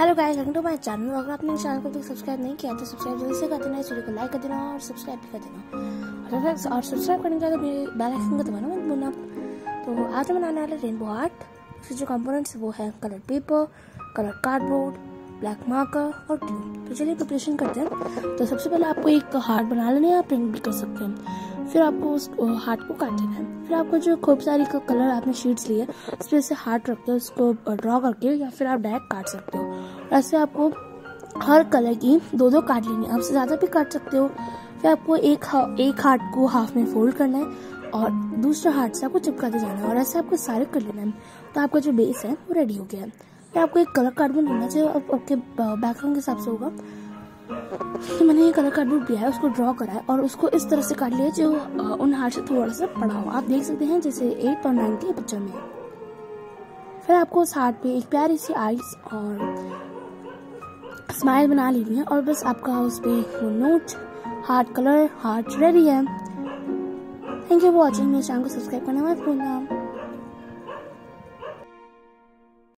Guys welcome to my channel अगर आपने channel को अभी सब्सक्राइब नहीं किया तो सब्सक्राइब जल्दी से कर देना, इस वीडियो को लाइक कर देना और सब्सक्राइब भी कर देना। और और सब्सक्राइब करने के बाद मेरे बेल आइकन को दबाना मत भूलना। तो आज हम बनाने वाले रेनबो आर्ट इसके जो कंपोनेंट्स वो है colour paper colour cardboard black marker और ट्यूब तो चलिए प्रिपरेशन करते हैं। तो सबसे पहले आपको एक हार्ट बना लेना है प्रिंट भी कर सकते हैं। फिर आपको उस हार्ट को काट देना है। फिर आपको जो खूब सारी कलर आपने शीट्स लिए उस पर से हार्ट रख के उसको ड्रॉ करके या फिर आप डायरेक्ट काट सकते हो। ऐसे आपको हर कलर की दो दो काट लेनी है। आपसे ज़्यादा भी काट सकते हो। फिर आपको एक एक हार्ट को हाफ़ में फोल्ड करना है और दूसरा हार्ट से आपको चिपकाते जाना है और ऐसे आपको सारे कर लेना है। तो आपका जो बेस है, वो रेडी हो गया है। फिर आपको एक कलर कार्ड भी लेना चाहिए आपके बैकग्राउंड के हिसाब से होगा। तो मैंने ये कलर कार्डबोर्ड दिया है, उसको ड्रॉ करा है और उसको इस तरह से काट लिया जो उन हार्ट से थोड़ा सा पड़ा हुआ आप देख सकते हैं जैसे एट और नाइन के पिक्चर में फिर आपको उस हार्ट पे एक प्यारी सी आईज और स्माइल बना लेनी है और बस आपका उस पर वो note heart colour heart ready है। थैंक यू फॉर वॉचिंग मेरे चैनल को सब्सक्राइब करना मत भूलना।